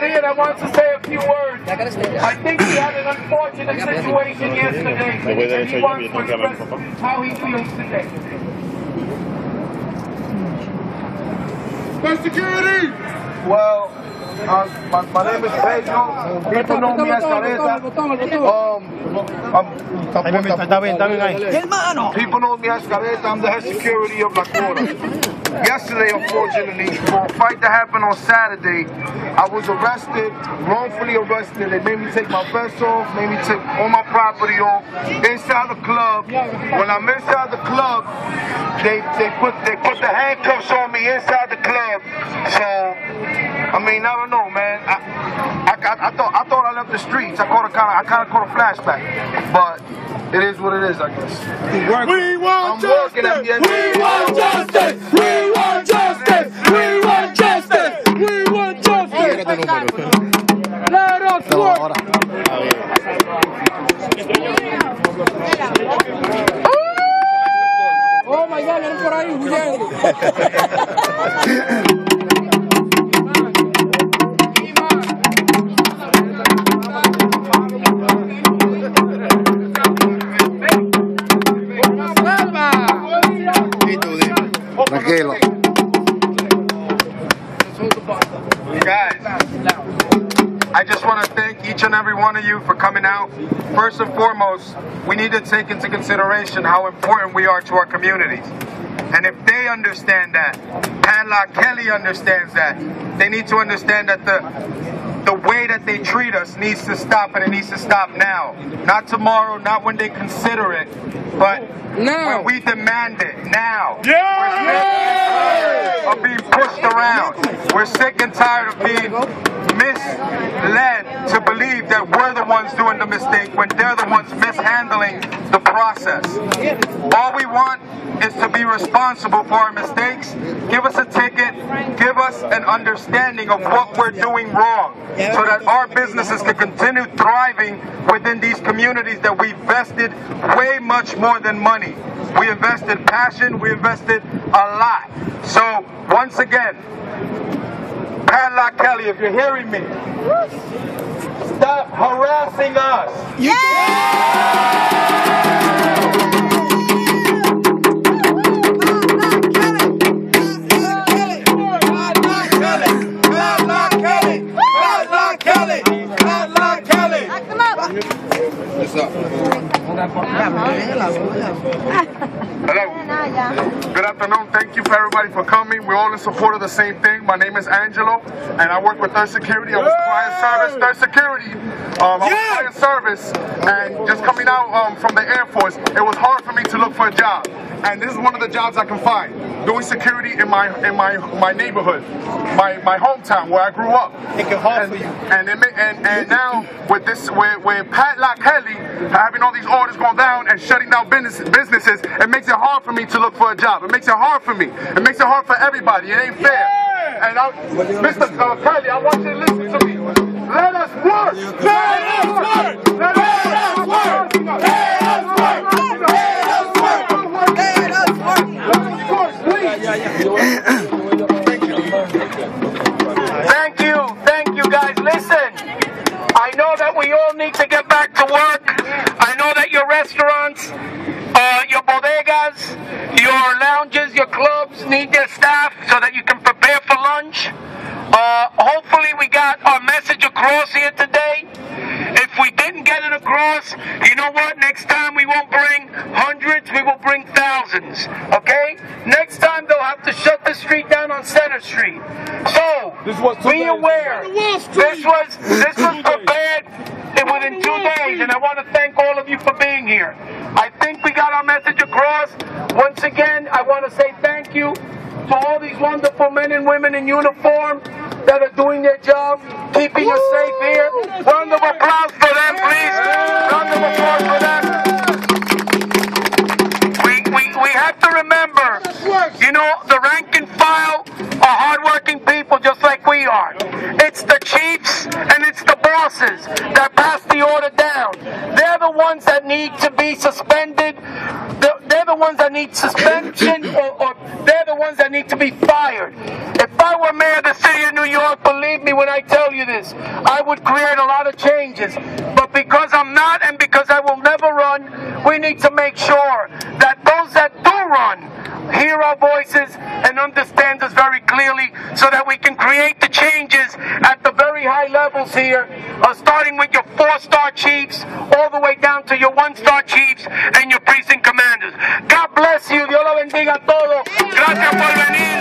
not here that wants to say a few words. I think he had an unfortunate situation yesterday, and he wants to express how he feels today. First security! Well, uh, my, my name is Pedro. People know me as Careta. Um, I'm, Está bien, está bien ahí. People know me as Careta. I'm the head security of La Cora. Yesterday, unfortunately, for a fight that happened on Saturday, I was arrested, wrongfully arrested. They made me take my vest off, made me take all my property off inside the club. When I'm inside the club, they they put they put the handcuffs on me inside the club. So, I mean, I don't know, man. I, I, I, I thought I thought I left the streets. I caught a kind of I kind of caught a flashback, but it is what it is, I guess. We want I'm working at the justice! end. We want justice! We want justice! We want justice! We want justice! Let us work! Oh my God, vienen por ahí huyendo. Tranquilo. Guys, I just want to thank each and every one of you for coming out. First and foremost, we need to take into consideration how important we are to our communities. And if they understand that, Padlock Kelly understands that, they need to understand that the the way that they treat us needs to stop and it needs to stop now. Not tomorrow, not when they consider it, but Now. when we demand it now. Yeah! Of being pushed around. We're sick and tired of being misled to believe that we're the ones doing the mistake when they're the ones mishandling the process. All we want is to be responsible for our mistakes. Give us a ticket. Give us an understanding of what we're doing wrong so that our businesses can continue thriving within these communities that we've invested way much more than money. We invested passion, we invested a lot. So, once again, Padlock Kelly, if you're hearing me, stop harassing us. Hello. Good afternoon. Thank you for everybody for coming. We're all in support of the same thing. My name is Angelo, and I work with Third Security. I was client service. Third Security. Um, I was client service, and just coming out um, from the Air Force, it was hard for me to look for a job. And this is one of the jobs I can find. Doing security in my in my my neighborhood, my my hometown where I grew up. It can hard for you. And it, ma- and and now with this with, with Padlock Kelly having all these orders going down and shutting down business, businesses, it makes it hard for me to look for a job. It makes it hard for me. It makes it hard for everybody. It ain't fair. And I, Mr. Uh, Kelly, I want you to listen to me. Let us work. Let us work. Bodegas, your lounges, your clubs need their staff so that you can prepare for lunch. Uh, hopefully, we got our message across here today. If we didn't get it across, you know what? Next time we won't bring hundreds, we will bring thousands. Okay? Next time they'll have to shut the street down on Centre Street. So, be aware. This was this was prepared in- within two days, and I want to thank all of you for being here. I think we got our Once again, I want to say thank you to all these wonderful men and women in uniform that are doing their job, keeping us safe here. Round of applause for them, please. Round of applause for them. We, we, we have to remember, you know, the rank and file are hardworking people just like we are. It's the chiefs and it's the bosses that pass the order down. They're the ones that need to the ones that need suspension or, or they're the ones that need to be fired. If I were mayor of the city of New York, believe me when I tell you this, I would create a lot of changes. But because I'm not and because I will never run, we need to make sure that those that do run hear our voices and understand us very clearly so that we can create the changes at the very high levels here, uh, starting with your four-star chiefs all the way down to your one-star chiefs and your precinct commanders. God bless you. Dios lo bendiga a todos. Gracias por venir.